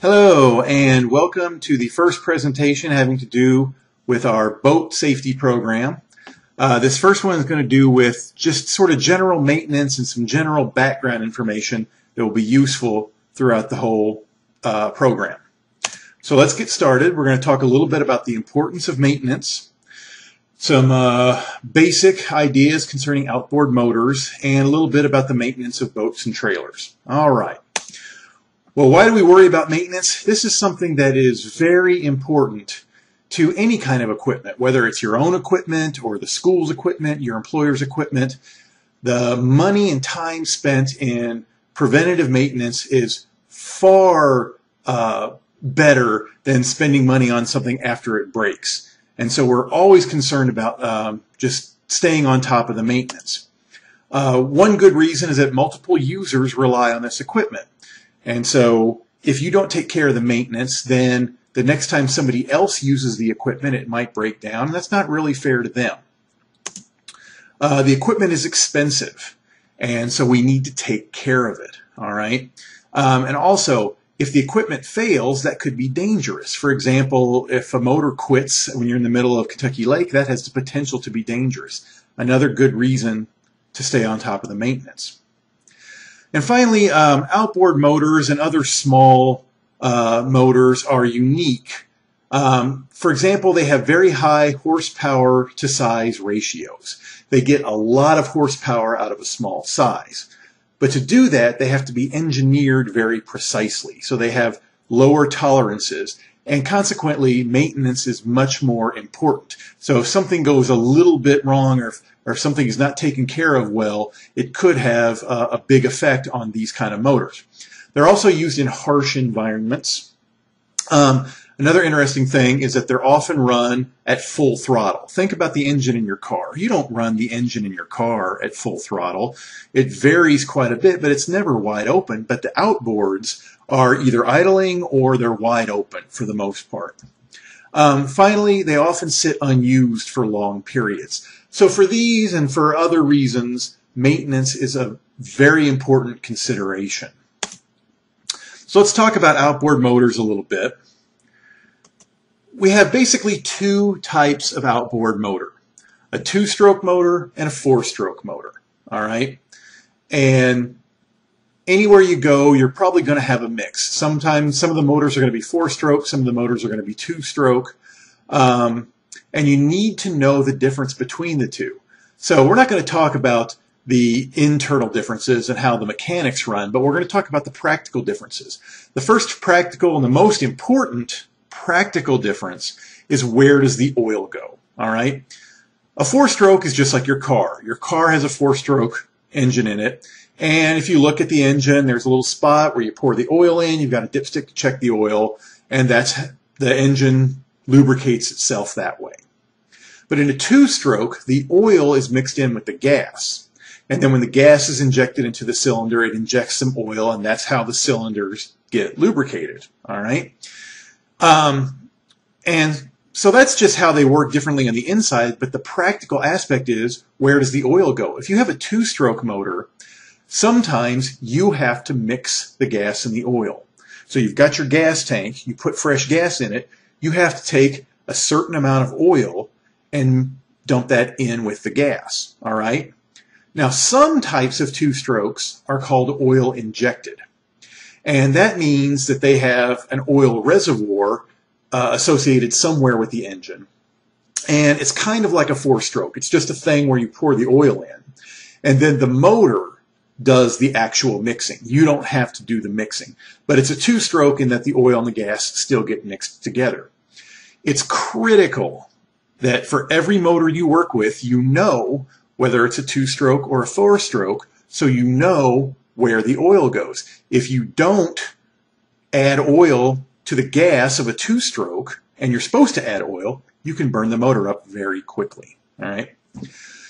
Hello and welcome to the first presentation having to do with our boat safety program. Uh, this first one is going to do with just sort of general maintenance and some general background information that will be useful throughout the whole uh, program. So let's get started. We're going to talk a little bit about the importance of maintenance, some uh, basic ideas concerning outboard motors, and a little bit about the maintenance of boats and trailers. All right. Well, why do we worry about maintenance? This is something that is very important to any kind of equipment, whether it's your own equipment or the school's equipment, your employer's equipment. The money and time spent in preventative maintenance is far uh, better than spending money on something after it breaks. And so we're always concerned about um, just staying on top of the maintenance. Uh, one good reason is that multiple users rely on this equipment. And so if you don't take care of the maintenance, then the next time somebody else uses the equipment, it might break down. And that's not really fair to them. Uh, the equipment is expensive. And so we need to take care of it. All right. Um, and also, if the equipment fails, that could be dangerous. For example, if a motor quits when you're in the middle of Kentucky Lake, that has the potential to be dangerous. Another good reason to stay on top of the maintenance. And finally, um, outboard motors and other small uh, motors are unique. Um, for example, they have very high horsepower to size ratios. They get a lot of horsepower out of a small size. But to do that, they have to be engineered very precisely. So they have lower tolerances and consequently maintenance is much more important. So if something goes a little bit wrong or if, or if something is not taken care of well, it could have a, big effect on these kind of motors. They're also used in harsh environments. Um, Another interesting thing is that they're often run at full throttle. Think about the engine in your car. You don't run the engine in your car at full throttle. It varies quite a bit, but it's never wide open. But the outboards are either idling or they're wide open for the most part. Um, finally, they often sit unused for long periods. So for these and for other reasons, maintenance is a very important consideration. So let's talk about outboard motors a little bit we have basically two types of outboard motor, a two-stroke motor and a four-stroke motor, all right? And anywhere you go, you're probably going to have a mix. Sometimes some of the motors are going to be four-stroke, some of the motors are going to be two-stroke, um, and you need to know the difference between the two. So we're not going to talk about the internal differences and how the mechanics run, but we're going to talk about the practical differences. The first practical and the most important practical difference is where does the oil go? All right. A four stroke is just like your car. Your car has a four stroke engine in it. And if you look at the engine, there's a little spot where you pour the oil in. You've got a dipstick to check the oil. And that's the engine lubricates itself that way. But in a two stroke, the oil is mixed in with the gas. And then when the gas is injected into the cylinder, it injects some oil and that's how the cylinders get lubricated. All right. Um, and so that's just how they work differently on the inside, but the practical aspect is where does the oil go? If you have a two stroke motor, sometimes you have to mix the gas and the oil. So you've got your gas tank, you put fresh gas in it, you have to take a certain amount of oil and dump that in with the gas. All right. Now, some types of two strokes are called oil injected. And that means that they have an oil reservoir uh, associated somewhere with the engine. And it's kind of like a four stroke. It's just a thing where you pour the oil in. And then the motor does the actual mixing. You don't have to do the mixing. But it's a two stroke in that the oil and the gas still get mixed together. It's critical that for every motor you work with, you know whether it's a two stroke or a four stroke, so you know where the oil goes. If you don't add oil to the gas of a two stroke and you're supposed to add oil, you can burn the motor up very quickly. All right.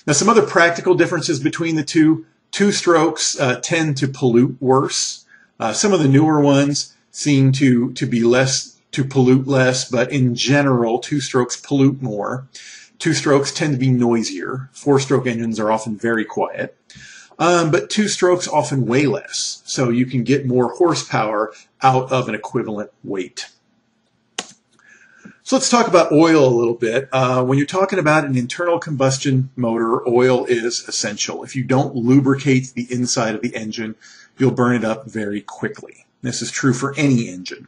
Now, some other practical differences between the two. Two strokes uh, tend to pollute worse. Uh, some of the newer ones seem to, to be less, to pollute less, but in general, two strokes pollute more. Two strokes tend to be noisier. Four stroke engines are often very quiet. Um, but two strokes often weigh less, so you can get more horsepower out of an equivalent weight. So let's talk about oil a little bit. Uh, when you're talking about an internal combustion motor, oil is essential. If you don't lubricate the inside of the engine, you'll burn it up very quickly. This is true for any engine.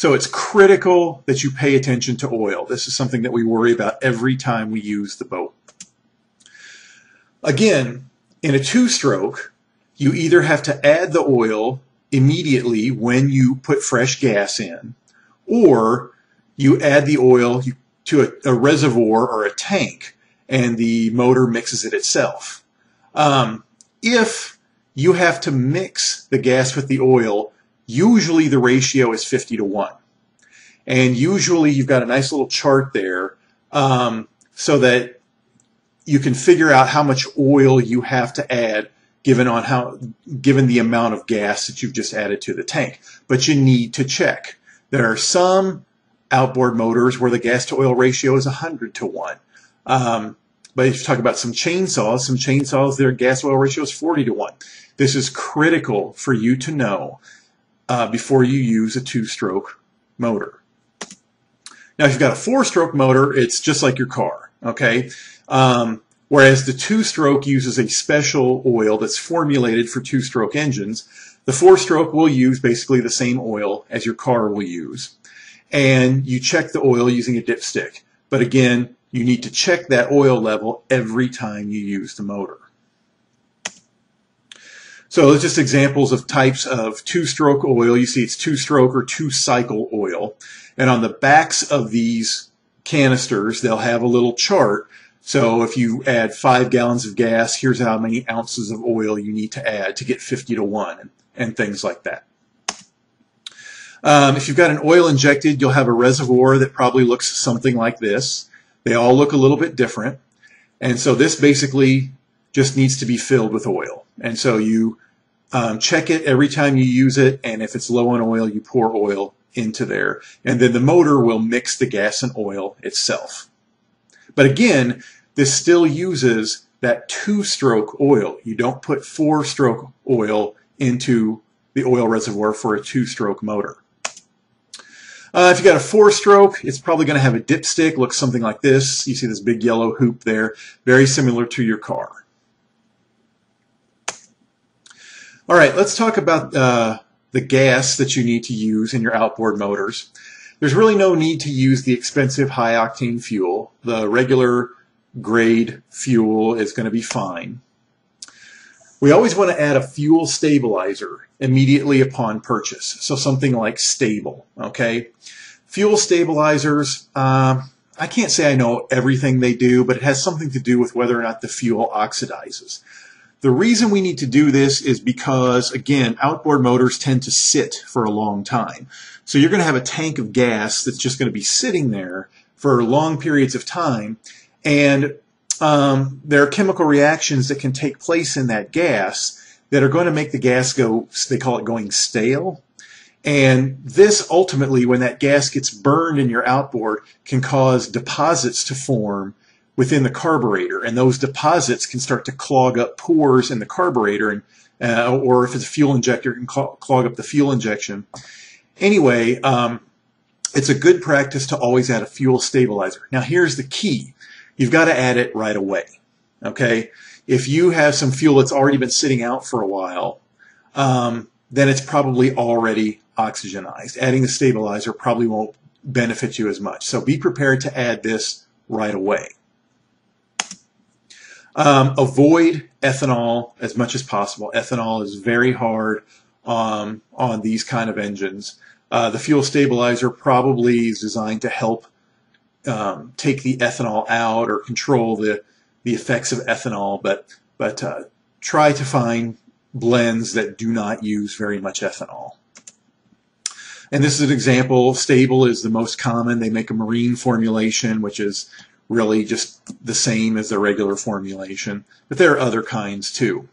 So it's critical that you pay attention to oil. This is something that we worry about every time we use the boat. Again, in a two-stroke, you either have to add the oil immediately when you put fresh gas in, or you add the oil to a, a reservoir or a tank, and the motor mixes it itself. Um, if you have to mix the gas with the oil Usually the ratio is 50 to 1. And usually you've got a nice little chart there um, so that you can figure out how much oil you have to add given on how given the amount of gas that you've just added to the tank. But you need to check. There are some outboard motors where the gas to oil ratio is 100 to 1. Um, but if you talk about some chainsaws, some chainsaws, their gas to oil ratio is 40 to 1. This is critical for you to know uh, before you use a two-stroke motor. Now, if you've got a four-stroke motor, it's just like your car, okay? Um, whereas the two-stroke uses a special oil that's formulated for two-stroke engines. The four-stroke will use basically the same oil as your car will use. And you check the oil using a dipstick. But again, you need to check that oil level every time you use the motor. So it's just examples of types of two-stroke oil. You see it's two-stroke or two-cycle oil. And on the backs of these canisters, they'll have a little chart. So if you add five gallons of gas, here's how many ounces of oil you need to add to get 50 to 1 and, things like that. Um, if you've got an oil injected, you'll have a reservoir that probably looks something like this. They all look a little bit different. And so this basically just needs to be filled with oil. And so you um, check it every time you use it, and if it's low on oil, you pour oil into there. And then the motor will mix the gas and oil itself. But again, this still uses that two-stroke oil. You don't put four-stroke oil into the oil reservoir for a two-stroke motor. Uh, if you got a four-stroke, it's probably going to have a dipstick, looks something like this. You see this big yellow hoop there, very similar to your car. All right, let's talk about uh, the gas that you need to use in your outboard motors. There's really no need to use the expensive high octane fuel. The regular grade fuel is going to be fine. We always want to add a fuel stabilizer immediately upon purchase. So something like Sta-Bil, okay? Fuel stabilizers, uh, I can't say I know everything they do, but it has something to do with whether or not the fuel oxidizes. The reason we need to do this is because, again, outboard motors tend to sit for a long time. So you're going to have a tank of gas that's just going to be sitting there for long periods of time. And um, there are chemical reactions that can take place in that gas that are going to make the gas go, they call it going stale. And this ultimately, when that gas gets burned in your outboard, can cause deposits to form within the carburetor, and those deposits can start to clog up pores in the carburetor, and uh, or if it's a fuel injector, it can clog up the fuel injection. Anyway, um, it's a good practice to always add a fuel stabilizer. Now, here's the key: you've got to add it right away. Okay, if you have some fuel that's already been sitting out for a while, um, then it's probably already oxygenized. Adding the stabilizer probably won't benefit you as much. So be prepared to add this right away. Um, avoid ethanol as much as possible. Ethanol is very hard um, on these kind of engines. Uh, the fuel stabilizer probably is designed to help um, take the ethanol out or control the the effects of ethanol, but but uh, try to find blends that do not use very much ethanol. And this is an example. Sta-Bil is the most common. They make a marine formulation, which is really just the same as the regular formulation, but there are other kinds too.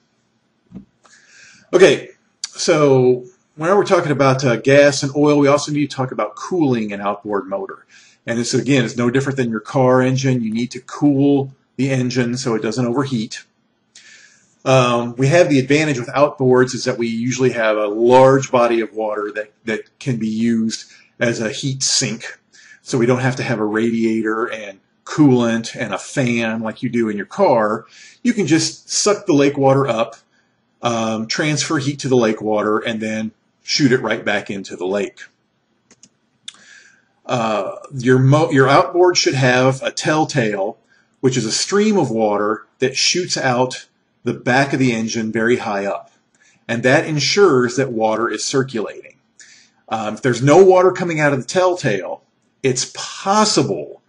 Okay, so when we're talking about uh, gas and oil, we also need to talk about cooling an outboard motor. And this, again, is no different than your car engine. You need to cool the engine so it doesn't overheat. Um, we have the advantage with outboards is that we usually have a large body of water that, that can be used as a heat sink. So we don't have to have a radiator and coolant and a fan like you do in your car. You can just suck the lake water up, um, transfer heat to the lake water, and then shoot it right back into the lake. Uh, your, your outboard should have a telltale, which is a stream of water that shoots out the back of the engine very high up. And that ensures that water is circulating. Um, if there's no water coming out of the telltale, it's possible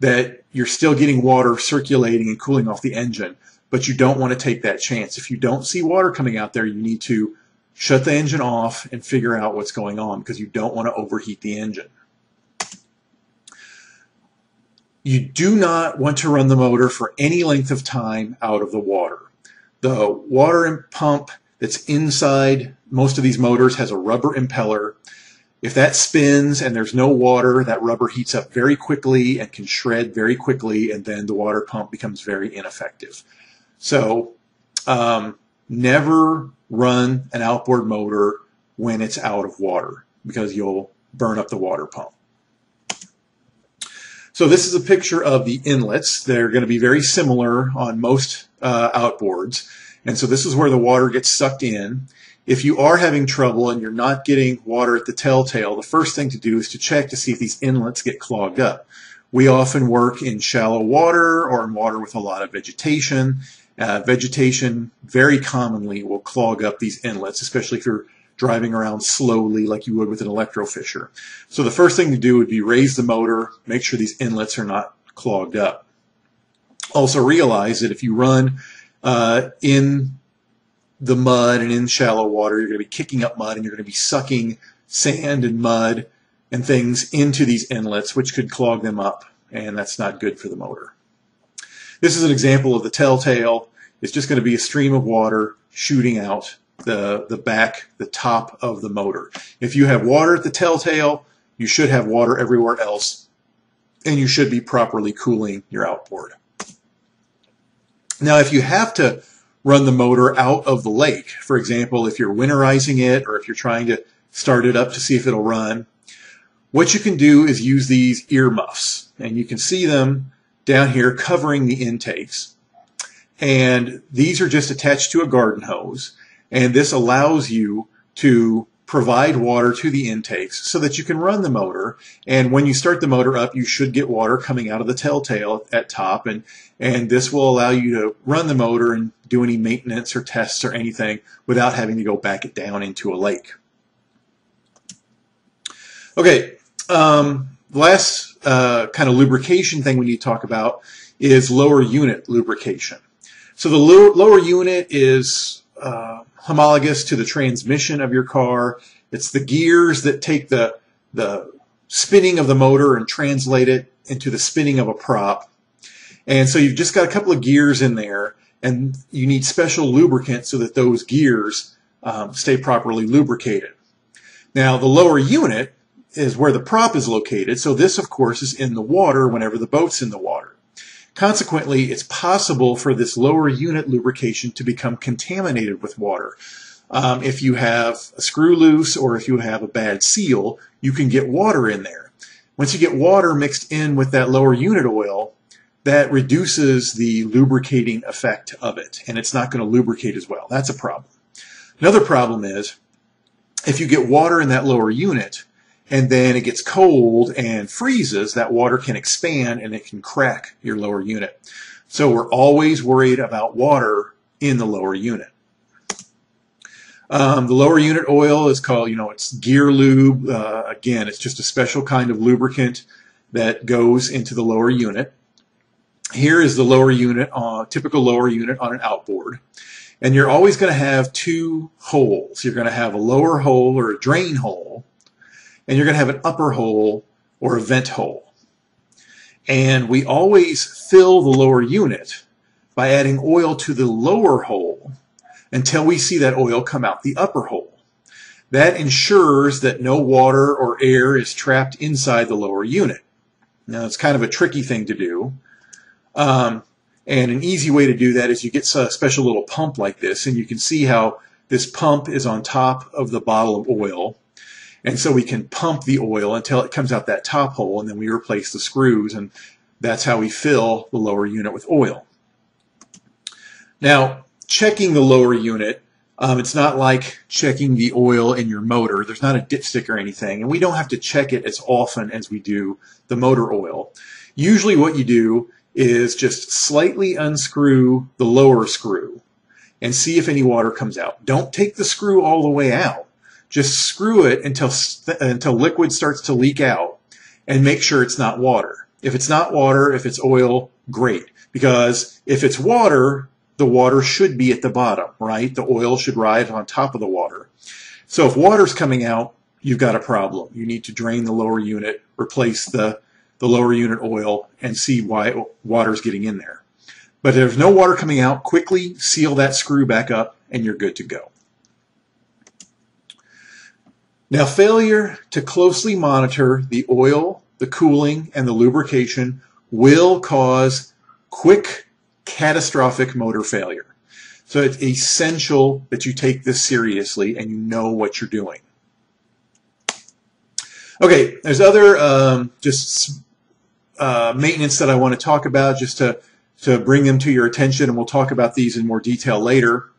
that you're still getting water circulating and cooling off the engine, but you don't want to take that chance. If you don't see water coming out there, you need to shut the engine off and figure out what's going on because you don't want to overheat the engine. You do not want to run the motor for any length of time out of the water. The water pump that's inside most of these motors has a rubber impeller. If that spins and there's no water, that rubber heats up very quickly and can shred very quickly, and then the water pump becomes very ineffective. So, um, never run an outboard motor when it's out of water because you'll burn up the water pump. So this is a picture of the inlets. They're going to be very similar on most uh, outboards. And so this is where the water gets sucked in. If you are having trouble and you're not getting water at the telltale, the first thing to do is to check to see if these inlets get clogged up. We often work in shallow water or in water with a lot of vegetation. Uh, vegetation very commonly will clog up these inlets, especially if you're driving around slowly like you would with an electrofisher. So the first thing to do would be raise the motor, make sure these inlets are not clogged up. Also realize that if you run uh, in the mud and in shallow water, you're going to be kicking up mud and you're going to be sucking sand and mud and things into these inlets, which could clog them up, and that's not good for the motor. This is an example of the telltale. It's just going to be a stream of water shooting out the, the back, the top of the motor. If you have water at the telltale, you should have water everywhere else, and you should be properly cooling your outboard. Now, if you have to run the motor out of the lake, for example, if you're winterizing it or if you're trying to start it up to see if it'll run, what you can do is use these ear muffs, and you can see them down here covering the intakes. And these are just attached to a garden hose. And this allows you to provide water to the intakes so that you can run the motor. And when you start the motor up, you should get water coming out of the telltale at top. And, and this will allow you to run the motor and do any maintenance or tests or anything without having to go back it down into a lake. Okay, um, last uh, kind of lubrication thing we need to talk about is lower unit lubrication. So the lower, lower unit is uh, homologous to the transmission of your car. It's the gears that take the, the spinning of the motor and translate it into the spinning of a prop. And so you've just got a couple of gears in there and you need special lubricant so that those gears um, stay properly lubricated. Now the lower unit is where the prop is located. So this of course is in the water whenever the boat's in the water. Consequently, it's possible for this lower unit lubrication to become contaminated with water. Um, if you have a screw loose or if you have a bad seal, you can get water in there. Once you get water mixed in with that lower unit oil, that reduces the lubricating effect of it, and it's not going to lubricate as well. That's a problem. Another problem is if you get water in that lower unit, and then it gets cold and freezes, that water can expand and it can crack your lower unit. So we're always worried about water in the lower unit. Um, the lower unit oil is called, you know, it's gear lube. Uh, again, it's just a special kind of lubricant that goes into the lower unit. Here is the lower unit, uh, typical lower unit on an outboard. And you're always going to have two holes. You're going to have a lower hole or a drain hole and you're going to have an upper hole or a vent hole. And we always fill the lower unit by adding oil to the lower hole until we see that oil come out the upper hole. That ensures that no water or air is trapped inside the lower unit. Now, it's kind of a tricky thing to do. Um, And an easy way to do that is you get a special little pump like this, and you can see how this pump is on top of the bottle of oil. And so we can pump the oil until it comes out that top hole, and then we replace the screws, and that's how we fill the lower unit with oil. Now, checking the lower unit, um, it's not like checking the oil in your motor. There's not a dipstick or anything, and we don't have to check it as often as we do the motor oil. Usually what you do is just slightly unscrew the lower screw and see if any water comes out. Don't take the screw all the way out. Just screw it until, until liquid starts to leak out and make sure it's not water. If it's not water, if it's oil, great. Because if it's water, the water should be at the bottom, right? The oil should ride on top of the water. So if water's coming out, you've got a problem. You need to drain the lower unit, replace the, the lower unit oil, and see why water's getting in there. But if there's no water coming out, quickly seal that screw back up and you're good to go. Now failure to closely monitor the oil, the cooling, and the lubrication will cause quick catastrophic motor failure. So it's essential that you take this seriously and you know what you're doing. Okay, there's other um, just uh, maintenance that I want to talk about just to, to bring them to your attention, and we'll talk about these in more detail later.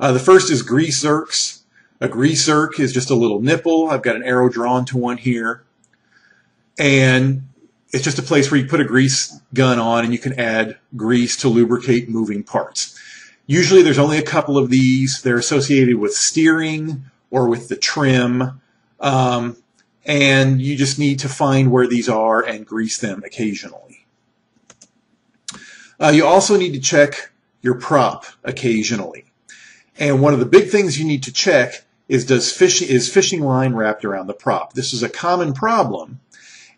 Uh, the first is grease zerks. A grease zerk is just a little nipple. I've got an arrow drawn to one here. And it's just a place where you put a grease gun on and you can add grease to lubricate moving parts. Usually there's only a couple of these. They're associated with steering or with the trim. Um, and you just need to find where these are and grease them occasionally. Uh, you also need to check your prop occasionally. And one of the big things you need to check is does fishing is fishing line wrapped around the prop. This is a common problem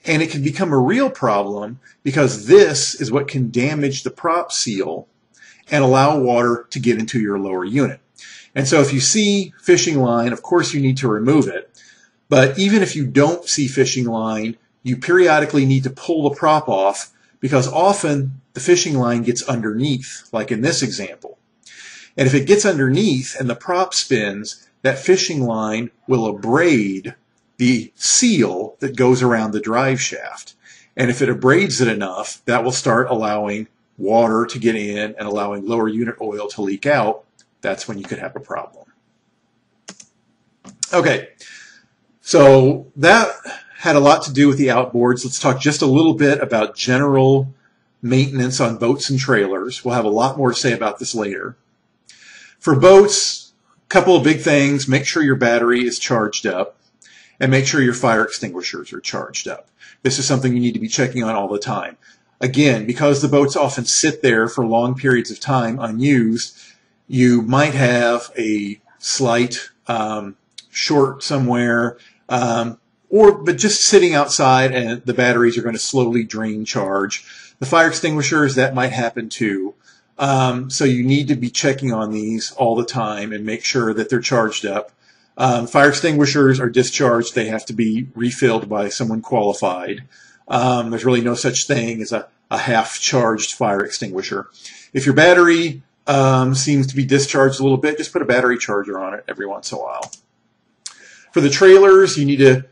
and it can become a real problem because this is what can damage the prop seal and allow water to get into your lower unit. And so if you see fishing line, of course you need to remove it. But even if you don't see fishing line, you periodically need to pull the prop off because often the fishing line gets underneath, like in this example. And if it gets underneath and the prop spins, that fishing line will abrade the seal that goes around the drive shaft. And if it abrades it enough, that will start allowing water to get in and allowing lower unit oil to leak out. That's when you could have a problem. Okay, so that had a lot to do with the outboards. Let's talk just a little bit about general maintenance on boats and trailers. We'll have a lot more to say about this later. For boats, couple of big things. Make sure your battery is charged up and make sure your fire extinguishers are charged up. This is something you need to be checking on all the time. Again, because the boats often sit there for long periods of time unused, you might have a slight um, short somewhere, um, or but just sitting outside and the batteries are going to slowly drain charge. The fire extinguishers that might happen too. Um, so you need to be checking on these all the time and make sure that they're charged up. Um, fire extinguishers are discharged. They have to be refilled by someone qualified. Um, there's really no such thing as a, a half-charged fire extinguisher. If your battery um, seems to be discharged a little bit, just put a battery charger on it every once in a while. For the trailers, you need to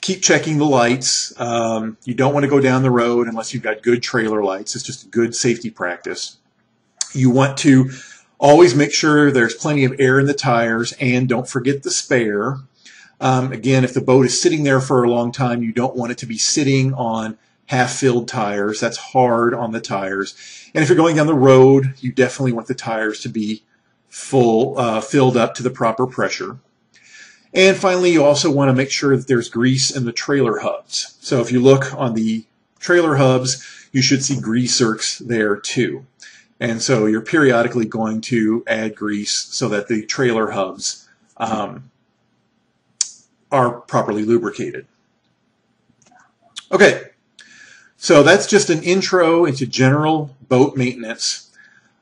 keep checking the lights. Um, you don't want to go down the road unless you've got good trailer lights. It's just good safety practice. You want to Always make sure there's plenty of air in the tires and don't forget the spare. Um, again, if the boat is sitting there for a long time, you don't want it to be sitting on half-filled tires. That's hard on the tires. And if you're going down the road, you definitely want the tires to be full, uh, filled up to the proper pressure. And finally, you also want to make sure that there's grease in the trailer hubs. So if you look on the trailer hubs, you should see grease zerks there too. And so you're periodically going to add grease so that the trailer hubs um, are properly lubricated. Okay, so that's just an intro into general boat maintenance.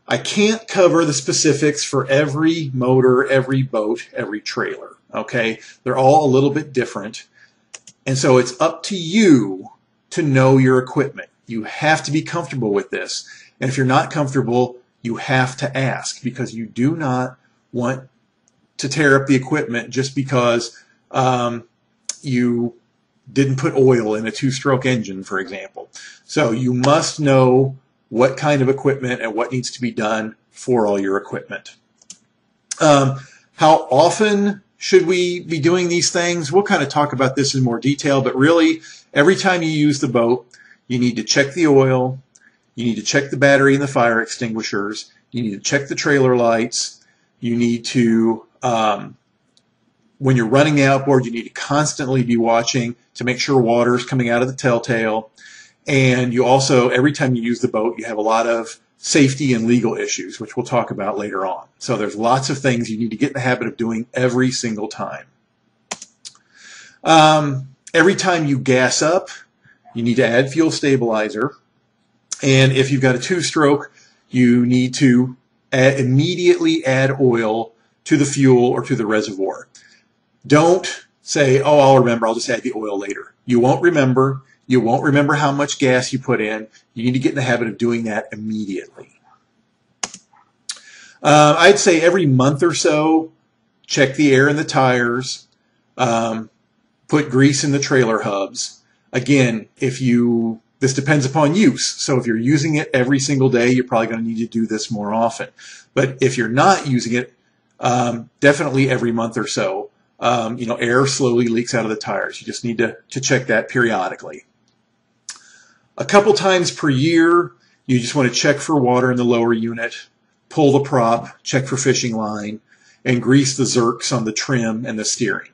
I can't cover the specifics for every motor, every boat, every trailer. Okay, they're all a little bit different. And so it's up to you to know your equipment. You have to be comfortable with this. And if you're not comfortable, you have to ask because you do not want to tear up the equipment just because um, you didn't put oil in a two-stroke engine, for example. So you must know what kind of equipment and what needs to be done for all your equipment. Um, how often should we be doing these things? We'll kind of talk about this in more detail, but really, every time you use the boat, you need to check the oil, you need to check the battery and the fire extinguishers, you need to check the trailer lights, you need to um, when you're running the outboard, you need to constantly be watching to make sure water is coming out of the telltale. And you also, every time you use the boat, you have a lot of safety and legal issues, which we'll talk about later on. So there's lots of things you need to get in the habit of doing every single time. Um, every time you gas up, you need to add fuel stabilizer. And if you've got a two-stroke, you need to add, immediately add oil to the fuel or to the reservoir. Don't say, oh, I'll remember, I'll just add the oil later. You won't remember. You won't remember how much gas you put in. You need to get in the habit of doing that immediately. Uh, I'd say every month or so, check the air in the tires, um, put grease in the trailer hubs. Again, if you, this depends upon use. So if you're using it every single day, you're probably going to need to do this more often. But if you're not using it, um, definitely every month or so um, you know, air slowly leaks out of the tires. You just need to, to check that periodically. A couple times per year, you just want to check for water in the lower unit, pull the prop, check for fishing line, and grease the zerks on the trim and the steering.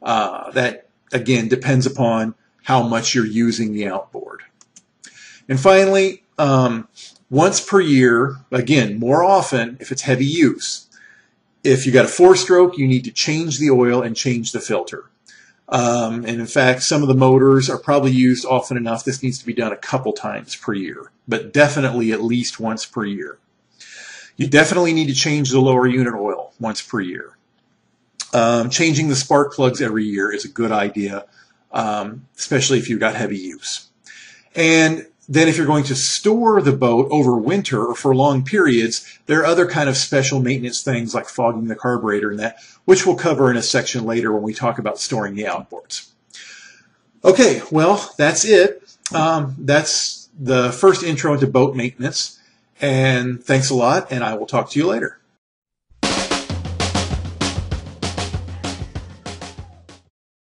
Uh, that, again, depends upon how much you're using the outboard. And finally, um, once per year, again, more often if it's heavy use, if you got a four stroke, you need to change the oil and change the filter. Um, and in fact, some of the motors are probably used often enough. This needs to be done a couple times per year, but definitely at least once per year. You definitely need to change the lower unit oil once per year. Um, changing the spark plugs every year is a good idea, um, especially if you've got heavy use. And then if you're going to store the boat over winter or for long periods, there are other kind of special maintenance things like fogging the carburetor and that, which we'll cover in a section later when we talk about storing the outboards. Okay, well, that's it. Um, that's the first intro into boat maintenance. And thanks a lot, and I will talk to you later.